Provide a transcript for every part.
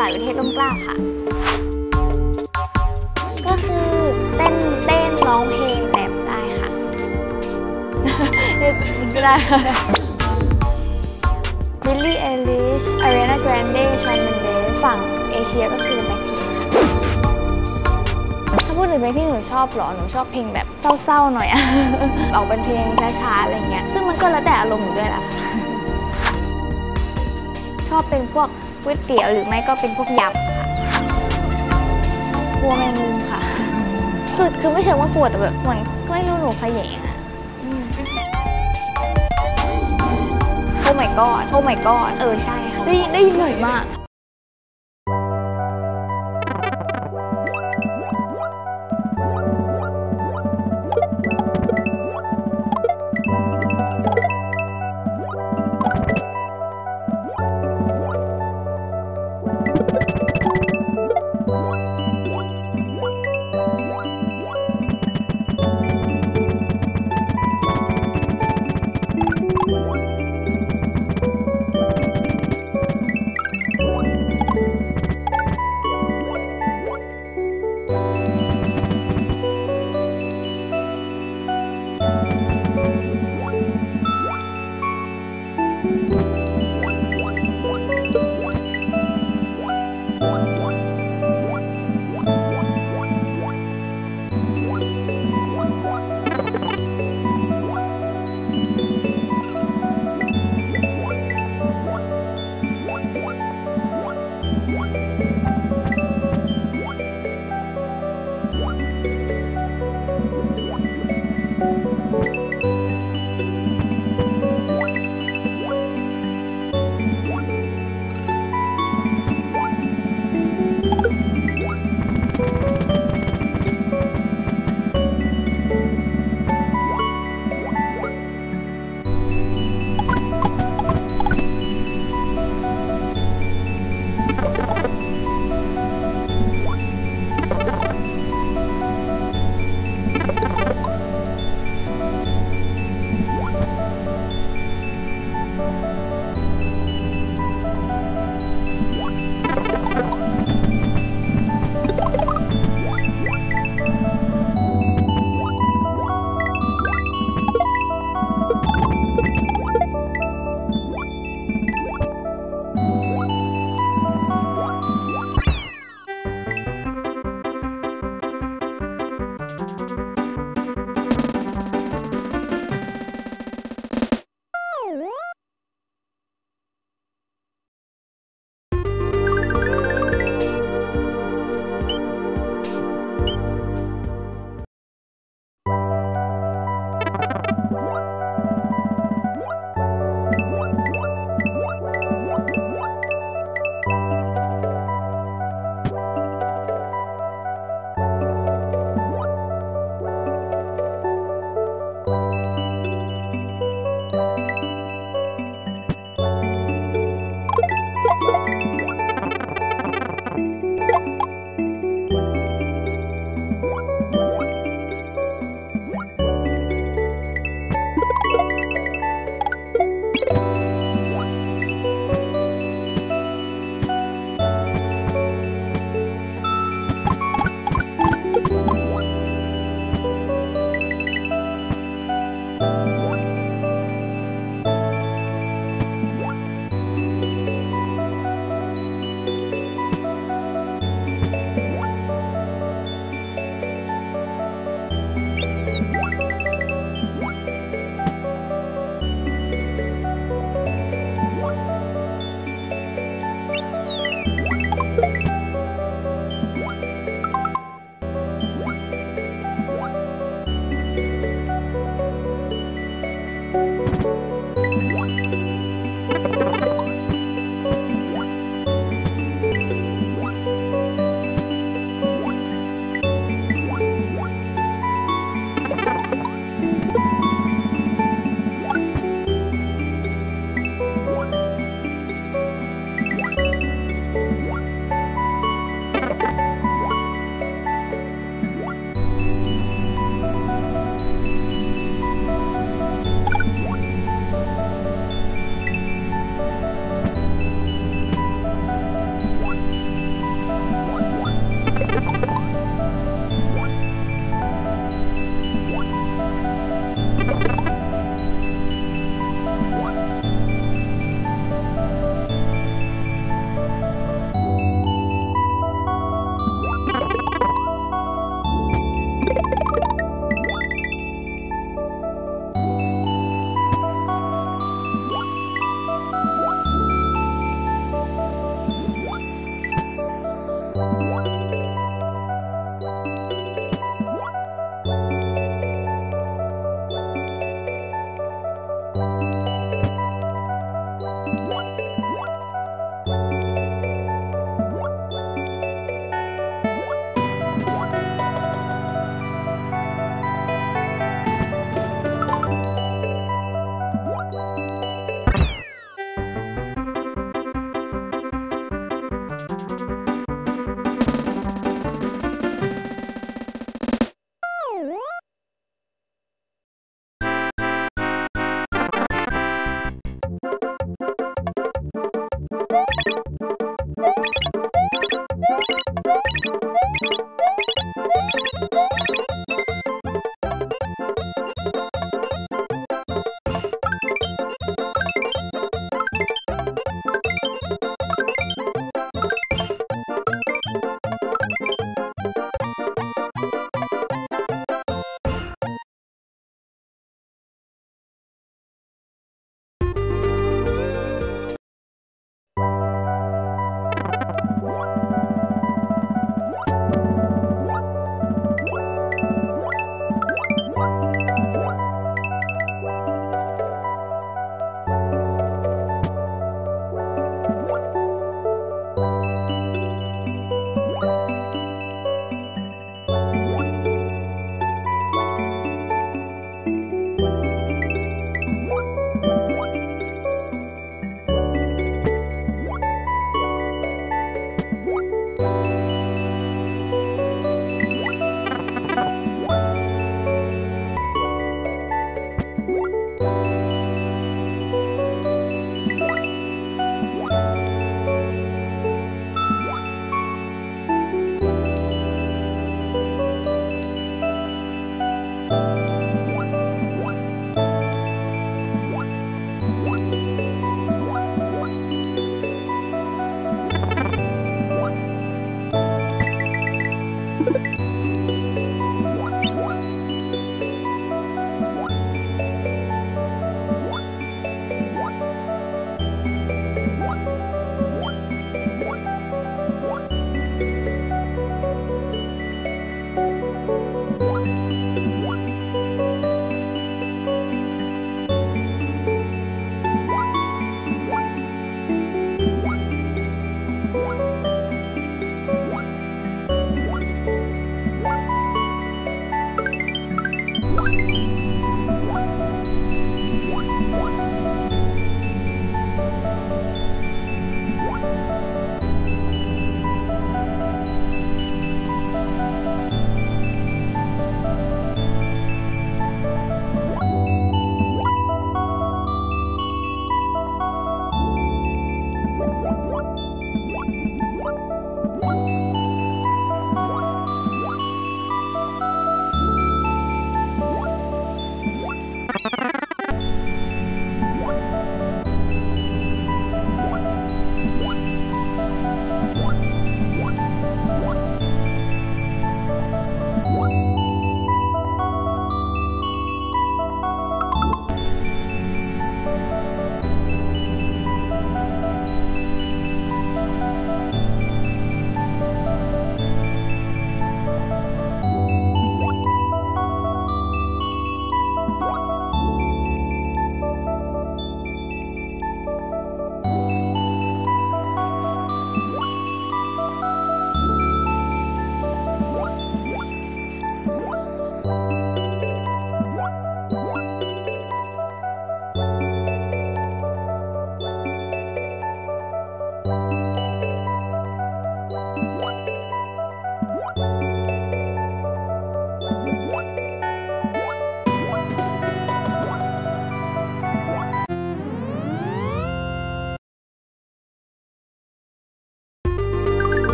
สาธิตวิเทศร่มเกล้าค่ะ ก็คือเต้นเต้นร้องเพลงแรปได้ค่ะก็ได้ค่ะ Billie Eilish Ariana Grande Shawn Mendes ฝั่งเอเชียก็คือแบ็คพิงค่ะถ้าพูดถึงเพลงที่หนูชอบเหรอ หนูชอบเพลงแบบเศร้าๆหน่อยอะออกเป็นเพลงช้าๆอะไรเงี้ย ซึ่งมันก็แล้วแต่อารมณ์หนูด้วยแหละค่ะชอบเป็นพวก ก๋วยเตี๋ยวหรือไม่ก็เป็นพวกยำค่ะกลัวแมงมุมค่ะ คือคือไม่เชิงว่ากลัวแต่แบบเหมือนไม่รู้หนูขยงอะอืมโอ้ my god โอ้ my god เออใช่ค่ะได้ยินได้ยินบ่อยมาก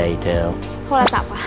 later. โทรศัพท์อะ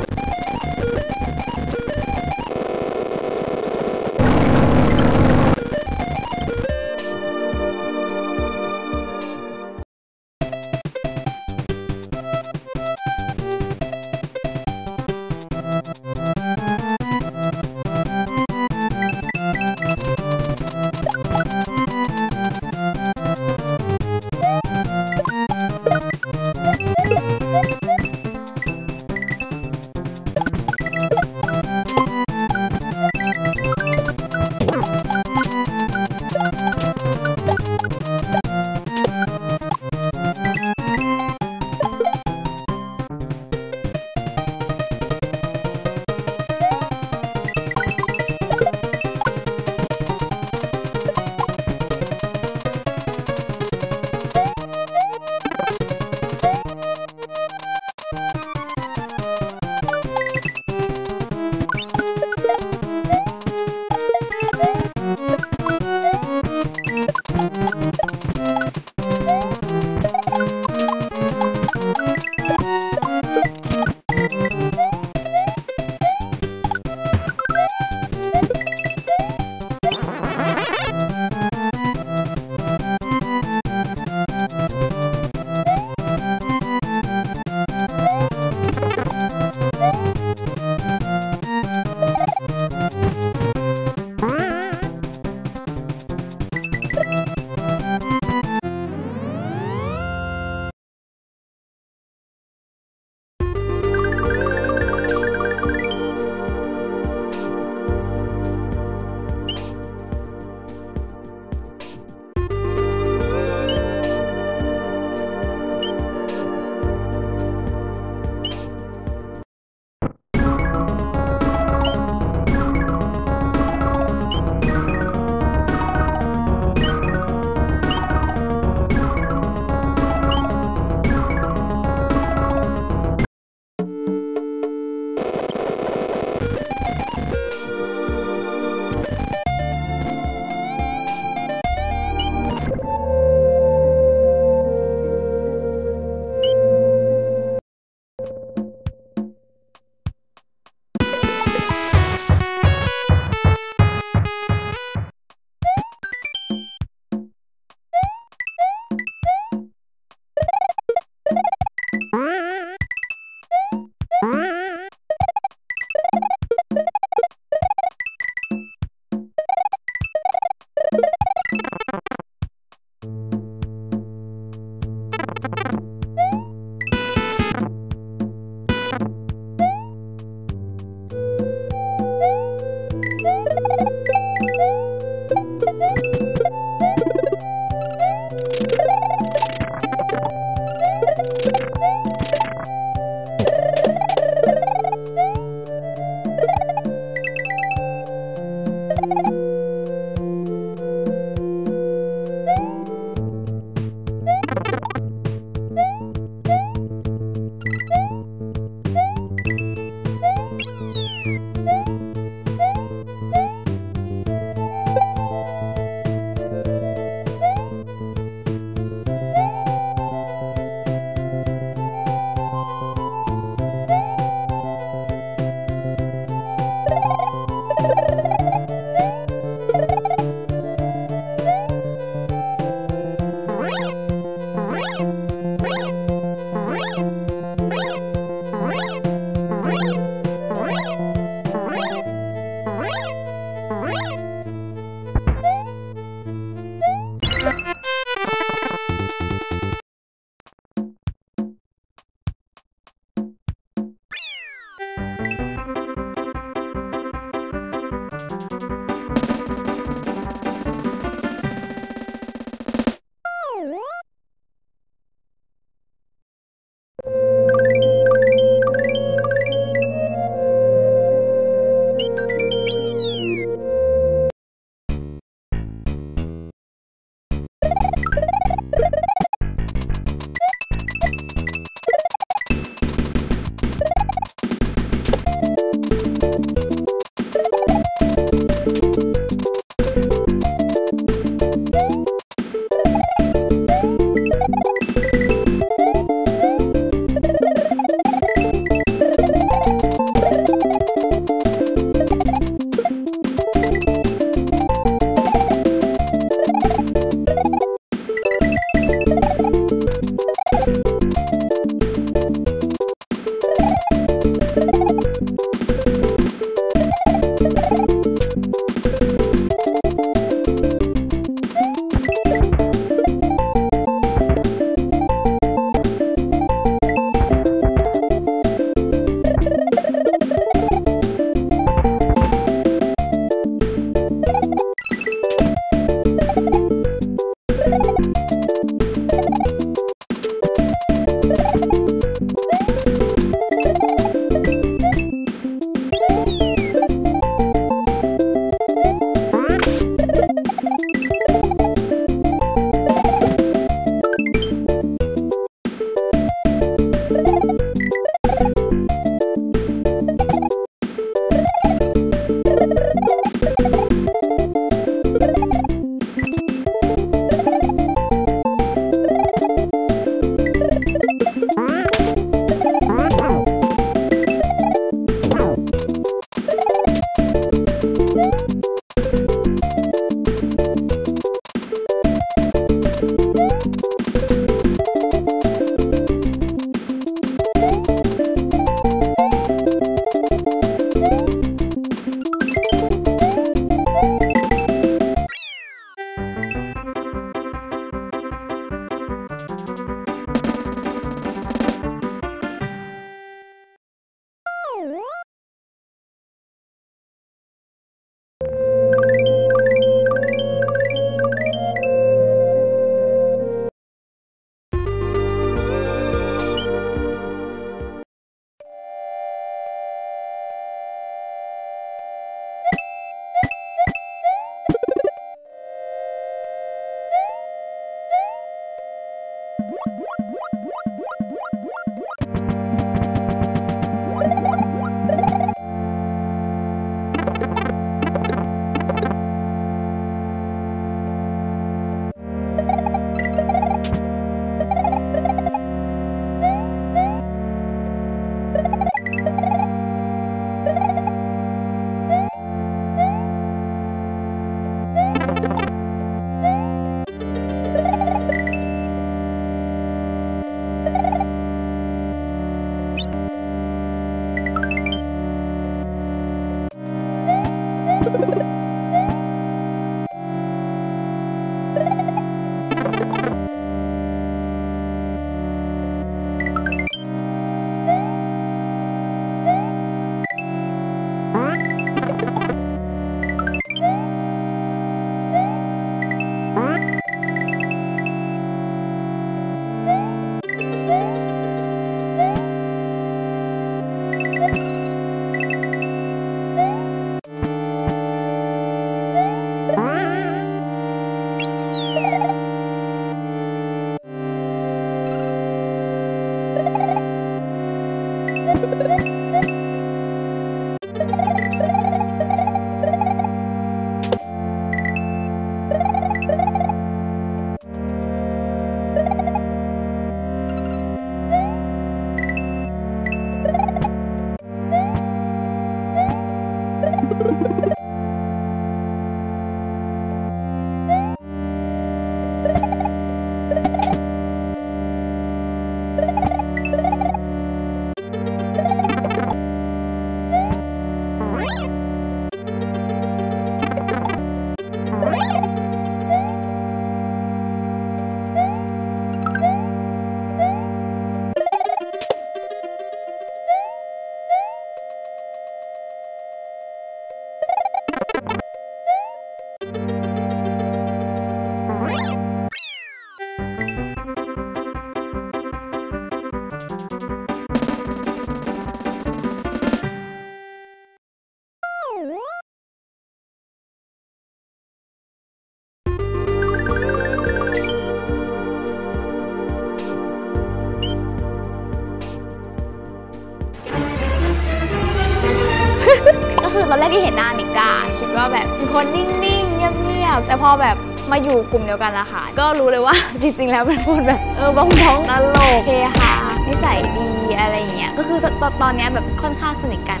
แบบเป็นคนนิ่งๆ เงียบๆ แต่พอแบบมาอยู่กลุ่มเดียวกันละค่ะ ก็รู้เลยว่า จริงๆ แล้วเป็นคนแบบเออบ้องบ้องๆตลกเฮฮานิสัยดีอะไรอย่างเงี้ย ก็คือตอนตอนนี้แบบค่อนข้างสนิทกัน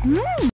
ส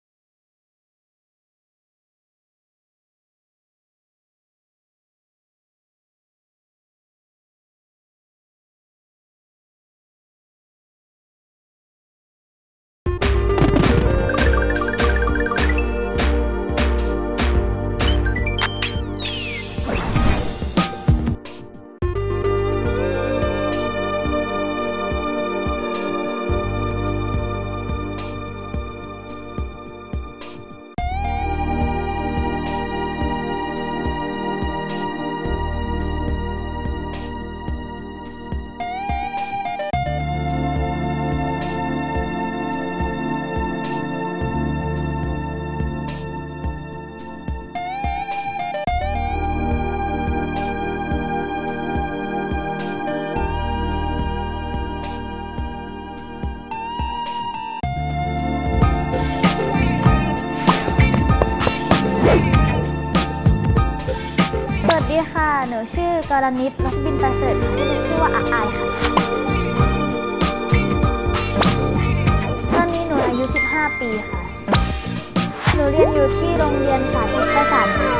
ชื่อกรณิตรัศบินประเสริฐชื่อว่าอาอายค่ะ ตอนนี้หนูอายุ 15 ปีค่ะ หนูเรียนอยู่ที่โรงเรียนสาธิตประสานค่ะ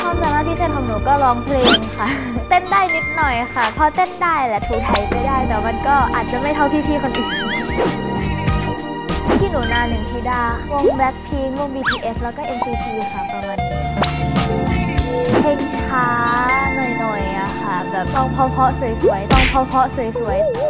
ความสามารถพิเศษของหนูก็ร้องเพลงค่ะ เต้นได้นิดหน่อยค่ะ พอเต้นได้แหละถูไทยไม่ได้ แต่มันก็อาจจะไม่เท่าพี่ๆคนอื่นพี่หนูนาหนึ่งธิดาวงแบล็คพิงวง BTS แล้วก็ NCT ค่ะประมาณนี้เพลง ช้าหน่อยๆอะค่ะ แบบต้องเพาะๆสวยๆต้องเพาะๆสวยๆ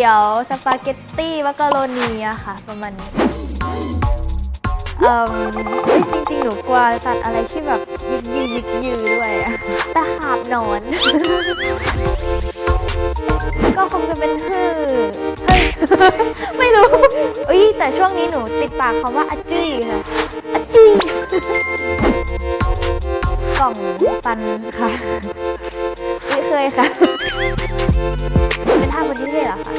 ตี๋ยวสปาเกตตี้มักกะโรนีอะค่ะ ประมาณนี้เอ่อจริงๆ หนูกลัวสัตว์อะไรที่แบบยึกยืยึกยืด้วยอะตะขาบหนอน ก็คงจะเป็นฮือเฮ้ยไม่รู้อุ้ยแต่ช่วงนี้หนูติดปากคำว่าอจุ้ยค่ะอจุ้ยกล่องฟันค่ะไม่เคยค่ะ เป็นท่าบนที่เท่เหรอคะ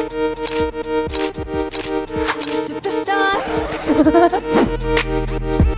superstar. Life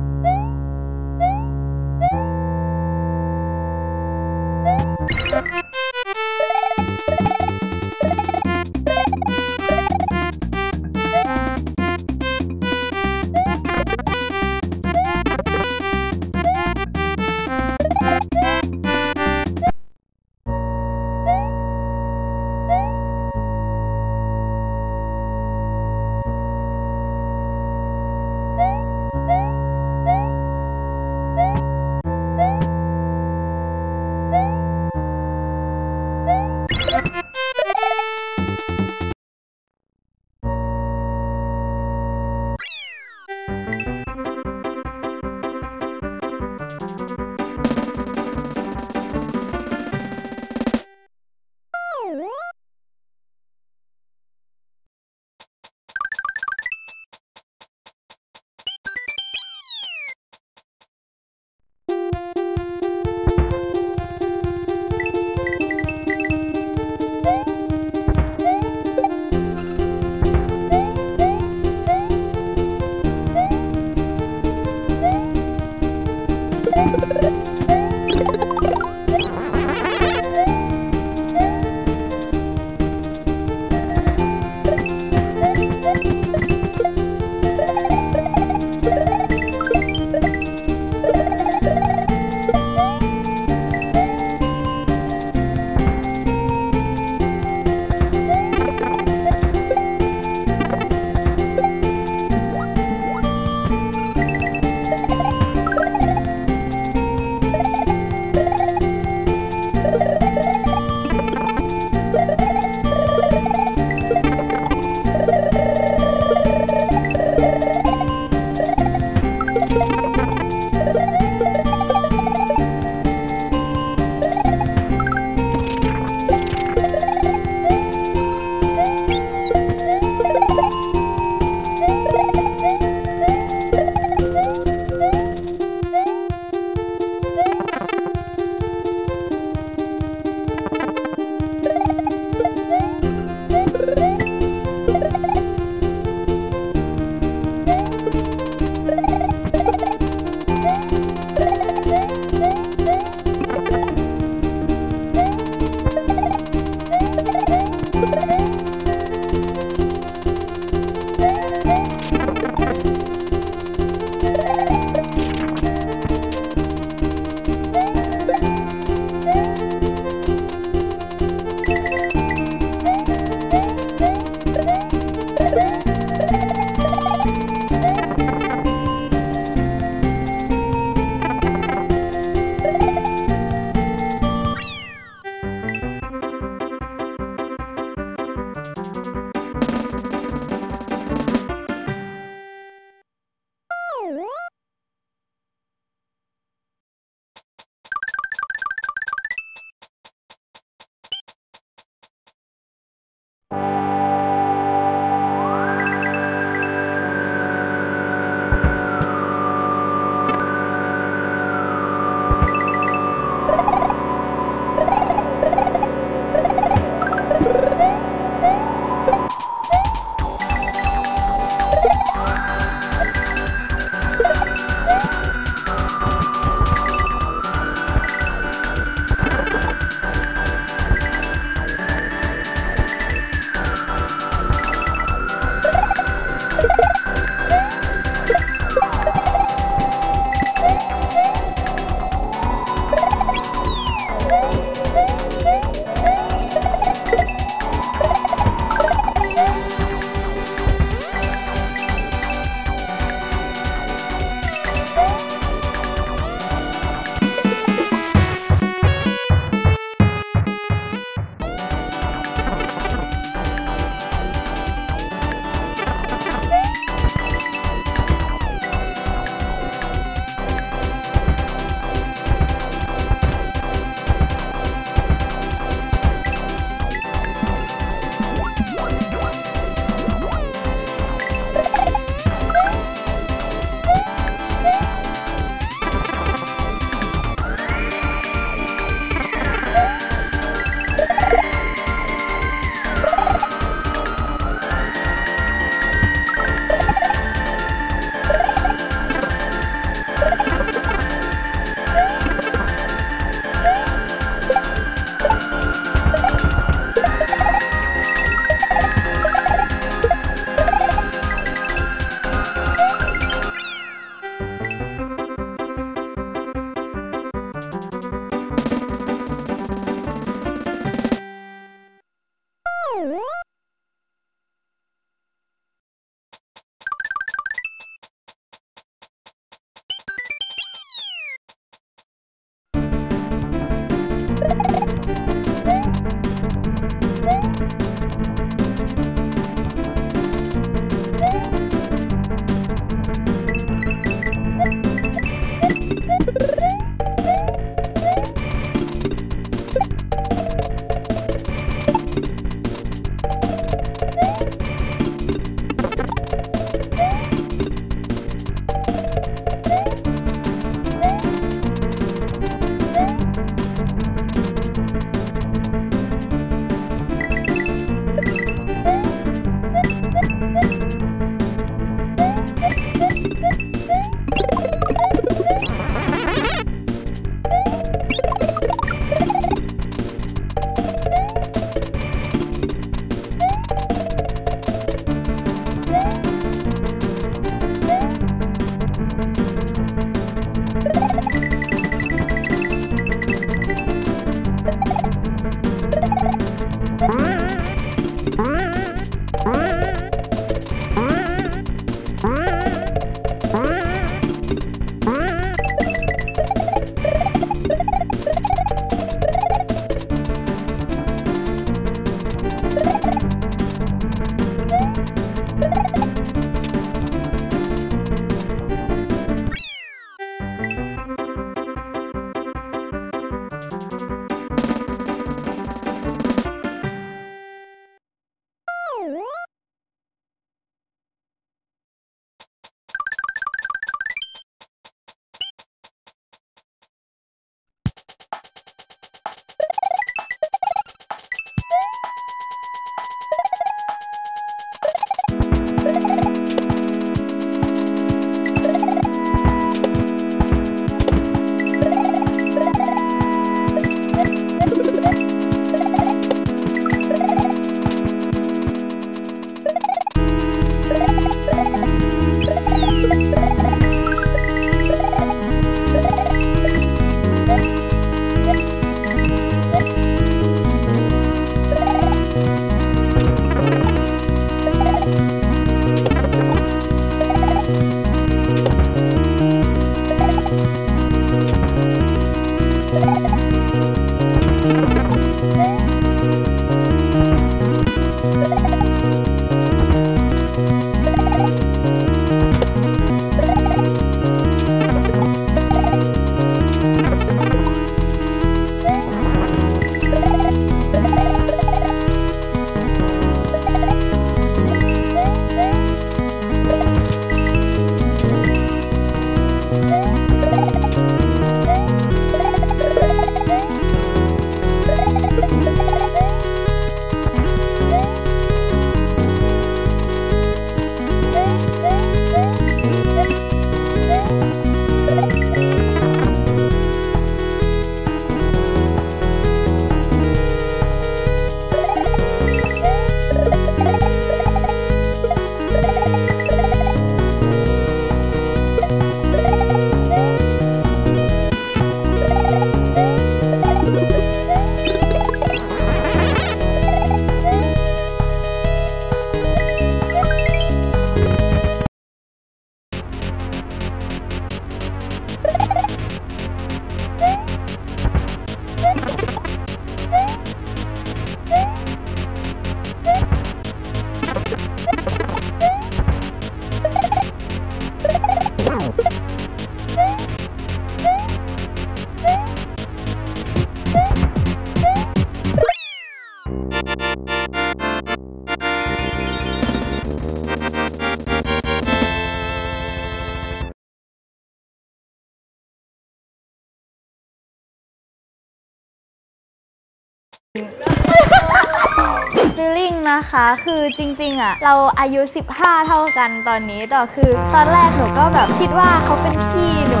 นะคะ คือจริงๆอะเราอายุ 15 เท่ากันตอนนี้แต่คือ ตอนแรกหนูก็แบบคิดว่าเขาเป็นพี่หนู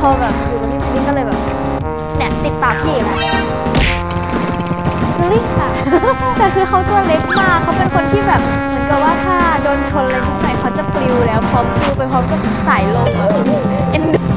พอแบบอยู่กับพี่ฟีลลิ่งก็เลยแบบเนี่ยติดปากพี่แหละฟีลลิ่งค่ะแต่คือเขาตัวเล็กมากเขาเป็นคนที่แบบเหมือนกับว่าถ้าโดนชนอะไรนิดหน่อยเขาจะปลิวแล้วพร้อมปลิวไปพร้อมกับสายลมอะเอ็นดู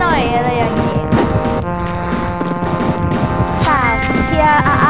หน่อยอะไรอย่างนี้สามเชียร์อา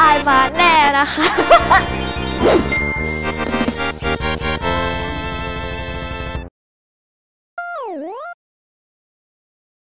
อายมาแน่นะคะ